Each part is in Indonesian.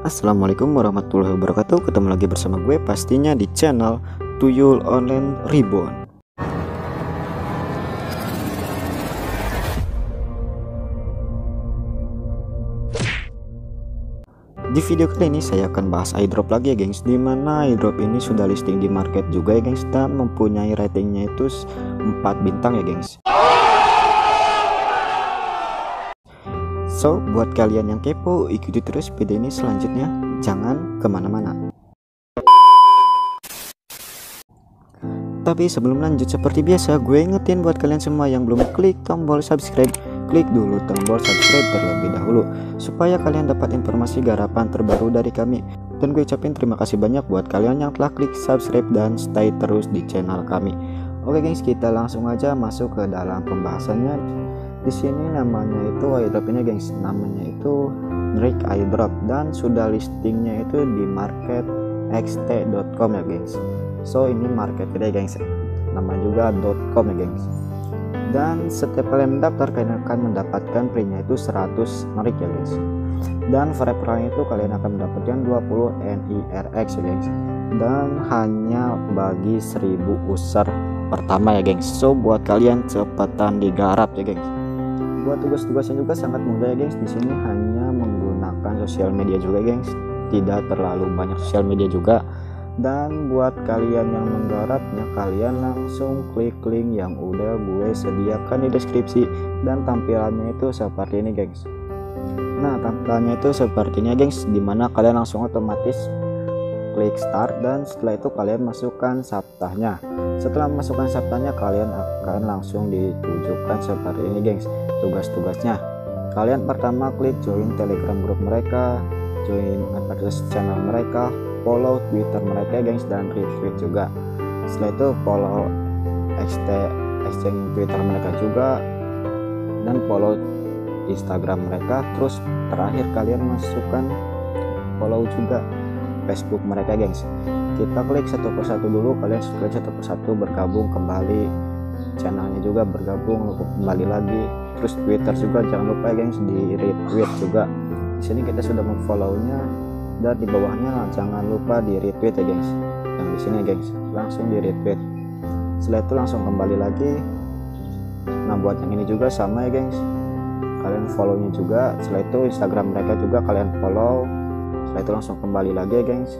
Assalamualaikum warahmatullahi wabarakatuh. Ketemu lagi bersama gue pastinya di channel Tuyul Online Reborn. Di video kali ini saya akan bahas iDrop lagi ya gengs. Di mana iDrop ini sudah listing di market juga ya gengs. Dan mempunyai ratingnya itu 4 bintang ya gengs So, buat kalian yang kepo, ikuti terus video ini selanjutnya. Jangan ke mana-mana. Tapi sebelum lanjut seperti biasa, gue ingetin buat kalian semua yang belum klik tombol subscribe, klik dulu tombol subscribe terlebih dahulu supaya kalian dapat informasi garapan terbaru dari kami. Dan gue ucapin terima kasih banyak buat kalian yang telah klik subscribe dan stay terus di channel kami. Oke guys, kita langsung aja masuk ke dalam pembahasannya. Di sini namanya itu airdrop ini guys, namanya itu Drake airdrop dan sudah listingnya itu di market xt.com ya guys. So ini market gede guys, nama juga .com ya guys. Dan setiap kalian mendaftar kalian akan mendapatkan print itu 100 merik ya guys. Dan for referral itu kalian akan mendapatkan 20 NIRX ya guys. Dan hanya bagi 1000 user pertama ya guys. So buat kalian cepetan digarap ya guys buat tugas-tugasnya juga sangat mudah ya guys di sini hanya menggunakan sosial media juga guys tidak terlalu banyak sosial media juga. Dan buat kalian yang menggarapnya kalian langsung klik link yang udah gue sediakan di deskripsi. Dan tampilannya itu seperti ini guys nah tampilannya itu seperti ini guys di mana kalian langsung otomatis klik start dan setelah itu kalian masukkan sabtanya setelah masukkan sabtanya kalian akan langsung ditujukan seperti ini gengs tugas-tugasnya. Kalian pertama klik join telegram grup mereka join advertise channel mereka follow twitter mereka gengs dan retweet juga. Setelah itu follow XT exchange twitter mereka juga dan follow instagram mereka. Terus terakhir kalian masukkan follow juga Facebook mereka gengs. Kita klik satu persatu dulu kalian klik satu persatu bergabung kembali. Channelnya juga bergabung kembali lagi. Terus Twitter juga jangan lupa ya gengs di retweet juga. Di sini kita sudah memfollownya dan di bawahnya jangan lupa di retweet ya gengs. Yang di sini gengs langsung di retweet. Setelah itu langsung kembali lagi. Nah buat yang ini juga sama ya gengs. Kalian follownya juga. Setelah itu Instagram mereka juga kalian follow setelah itu langsung kembali lagi ya gengs.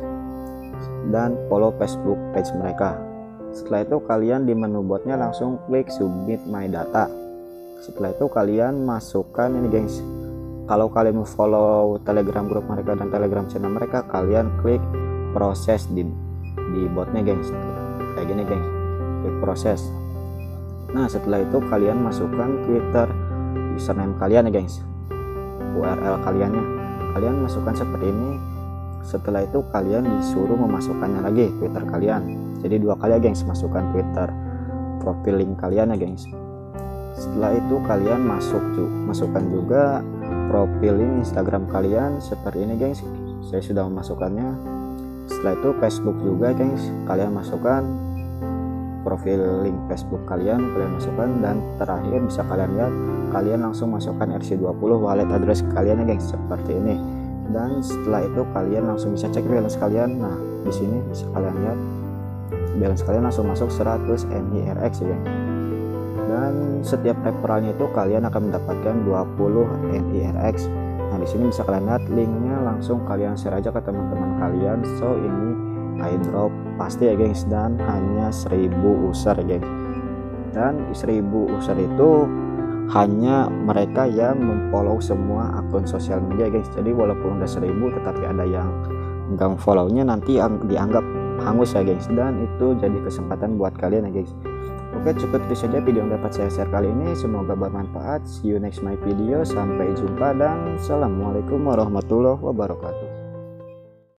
Dan follow Facebook page mereka. Setelah itu kalian di menu botnya langsung klik submit my data. Setelah itu kalian masukkan ini gengs. Kalau kalian follow telegram grup mereka dan telegram channel mereka kalian klik proses di di botnya gengs. Kayak gini gengs. Klik proses. Nah setelah itu kalian masukkan twitter username kalian ya gengs. Url kaliannya kalian masukkan seperti ini. Setelah itu kalian disuruh memasukkannya lagi twitter kalian. Jadi dua kali ya gengs masukkan twitter profil link kalian ya gengs. Setelah itu kalian masuk masukkan juga profil link instagram kalian seperti ini gengs. Saya sudah memasukkannya. Setelah itu facebook juga gengs. Kalian masukkan profil link Facebook kalian kalian masukkan dan terakhir bisa kalian lihat kalian langsung masukkan RC20 wallet address kalian ya gengs seperti ini. Dan setelah itu kalian langsung bisa cek balance kalian. Nah di sini bisa kalian lihat balance kalian langsung masuk 100 NIRX ya dan setiap referralnya itu kalian akan mendapatkan 20 NIRX nah di sini bisa kalian lihat linknya langsung kalian share aja ke teman-teman kalian. So ini iDrop pasti ya gengs. Dan hanya 1000 user ya gengs. Dan 1000 user itu hanya mereka yang memfollow semua akun sosial media gengs. Jadi walaupun udah 1000 tetapi ada yang enggak follownya nanti dianggap hangus ya gengs. Dan itu jadi kesempatan buat kalian ya gengs. Oke cukup itu saja video yang dapat saya share kali ini. Semoga bermanfaat. See you next my video. Sampai jumpa dan assalamualaikum warahmatullahi wabarakatuh